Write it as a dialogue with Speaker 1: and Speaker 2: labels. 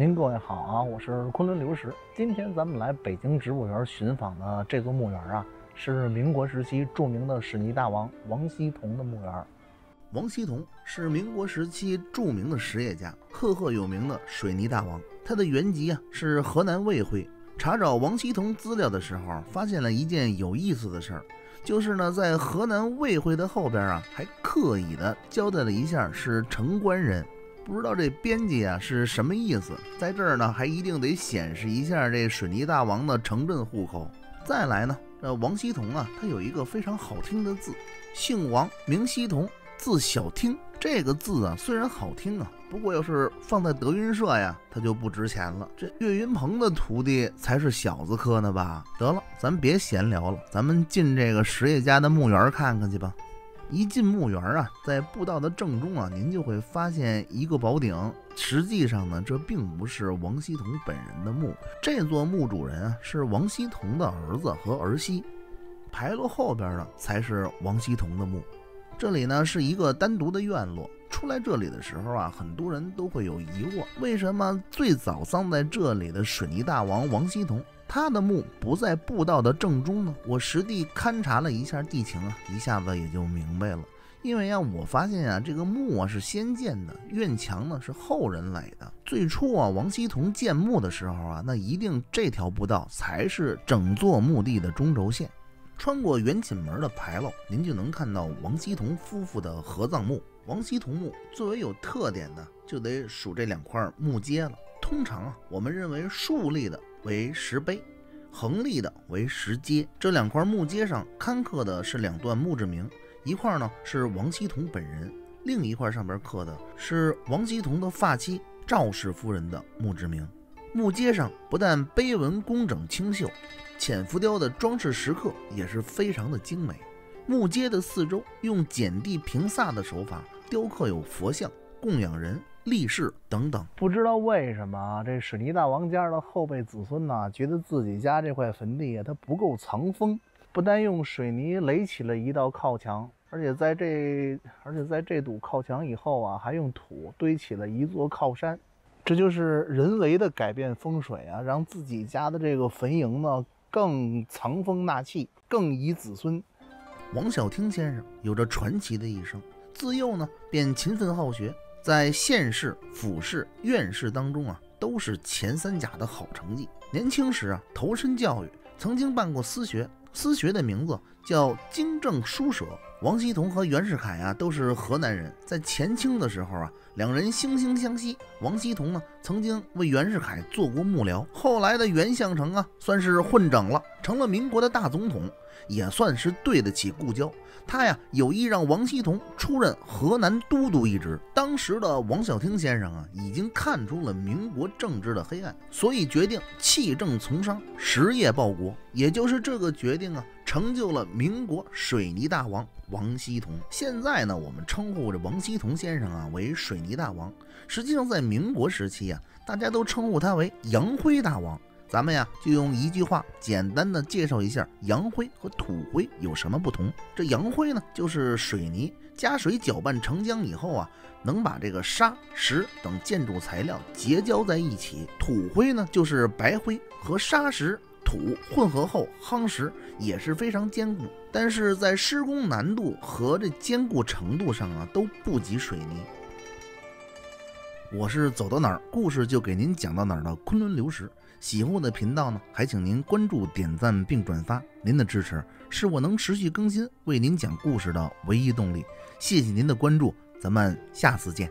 Speaker 1: 您各位好啊，我是昆仑刘石。今天咱们来北京植物园寻访的这座墓园啊，是民国时期著名的水泥大王王锡同的墓园。
Speaker 2: 王锡同是民国时期著名的实业家，赫赫有名的水泥大王。他的原籍啊是河南卫辉。查找王锡同资料的时候，发现了一件有意思的事儿，就是呢，在河南卫辉的后边啊，还刻意的交代了一下是城关人。不知道这编辑啊是什么意思，在这儿呢还一定得显示一下这水泥大王的城镇户口。再来呢，这王锡同啊，他有一个非常好听的字，姓王，名锡同，字小听。这个字啊虽然好听啊，不过要是放在德云社呀，它就不值钱了。这岳云鹏的徒弟才是小子科呢吧？得了，咱别闲聊了，咱们进这个实业家的墓园看看去吧。一进墓园啊，在步道的正中啊，您就会发现一个宝顶。实际上呢，这并不是王锡同本人的墓，这座墓主人啊是王锡同的儿子和儿媳。牌楼后边呢才是王锡同的墓。这里呢是一个单独的院落。出来这里的时候啊，很多人都会有疑惑：为什么最早葬在这里的水泥大王王锡同？他的墓不在步道的正中呢。我实地勘察了一下地形啊，一下子也就明白了。因为啊，我发现啊，这个墓啊是先建的，院墙呢是后人垒的。最初啊，王锡同建墓的时候啊，那一定这条步道才是整座墓地的中轴线。穿过元寝门的牌楼，您就能看到王锡同夫妇的合葬墓。王锡同墓最为有特点的，就得数这两块木阶了。通常啊，我们认为竖立的。为石碑，横立的为石阶。这两块木阶上刊刻的是两段墓志铭，一块呢是王希同本人，另一块上边刻的是王希同的发妻赵氏夫人的墓志铭。木阶上不但碑文工整清秀，浅浮雕的装饰石刻也是非常的精美。木阶的四周用剪地平撒的手法雕刻有佛像、供养人。力士等等，
Speaker 1: 不知道为什么啊，这水泥大王家的后辈子孙呢，觉得自己家这块坟地啊，它不够藏风，不但用水泥垒起了一道靠墙，而且在这而且在这堵靠墙以后啊，还用土堆起了一座靠山，这就是人为的改变风水啊，让自己家的这个坟茔呢更藏风纳气，更宜子孙。
Speaker 2: 王小听先生有着传奇的一生，自幼呢便勤奋好学。在县试、府试、院试当中啊，都是前三甲的好成绩。年轻时啊，投身教育，曾经办过私学，私学的名字叫经正书舍。王锡同和袁世凯啊，都是河南人，在前清的时候啊，两人惺惺相惜。王锡同呢，曾经为袁世凯做过幕僚，后来的袁相成啊，算是混整了，成了民国的大总统。也算是对得起故交。他呀有意让王锡同出任河南都督一职。当时的王小汀先生啊，已经看出了民国政治的黑暗，所以决定弃政从商，实业报国。也就是这个决定啊，成就了民国水泥大王王锡同。现在呢，我们称呼这王锡同先生啊为水泥大王。实际上，在民国时期啊，大家都称呼他为杨辉大王。咱们呀，就用一句话简单的介绍一下洋灰和土灰有什么不同。这洋灰呢，就是水泥加水搅拌成浆以后啊，能把这个沙石等建筑材料结交在一起；土灰呢，就是白灰和沙石土混合后夯实，也是非常坚固，但是在施工难度和这坚固程度上啊，都不及水泥。我是走到哪儿，故事就给您讲到哪儿的昆仑流石。喜欢我的频道呢，还请您关注、点赞并转发。您的支持是我能持续更新、为您讲故事的唯一动力。谢谢您的关注，咱们下次见。